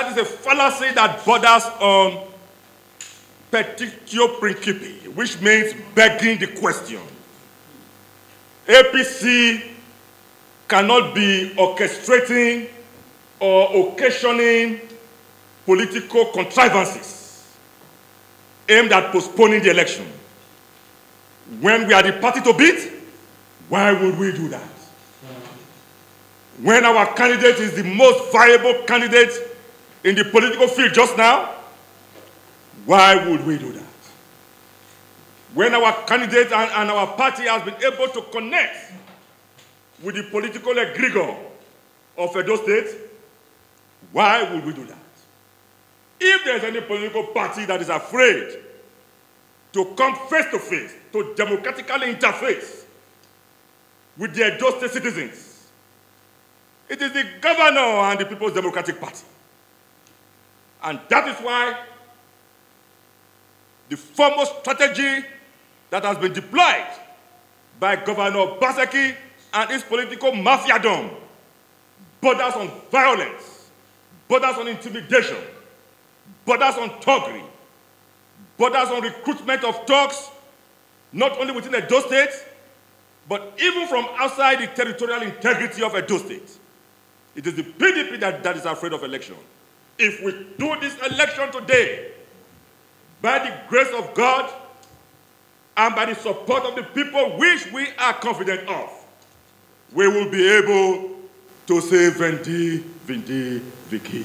that is a fallacy that borders on petitio principii, which means begging the question. APC cannot be orchestrating or occasioning political contrivances aimed at postponing the election. When we are the party to beat, why would we do that? When our candidate is the most viable candidate in the political field just now, why would we do that? When our candidate and, and our party has been able to connect with the political egregore of Edo State, why would we do that? If there's any political party that is afraid to come face to face, to democratically interface with the Edo State citizens, it is the governor and the People's Democratic Party. And that is why the foremost strategy that has been deployed by Governor Obaseki and his political mafiadom borders on violence, borders on intimidation, borders on thuggery, borders on recruitment of thugs, not only within Edo State, but even from outside the territorial integrity of Edo State. It is the PDP that, that is afraid of election. If we do this election today, by the grace of God and by the support of the people which we are confident of, we will be able to say Veni, Vidi, Vici.